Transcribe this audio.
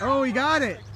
Oh, he got it.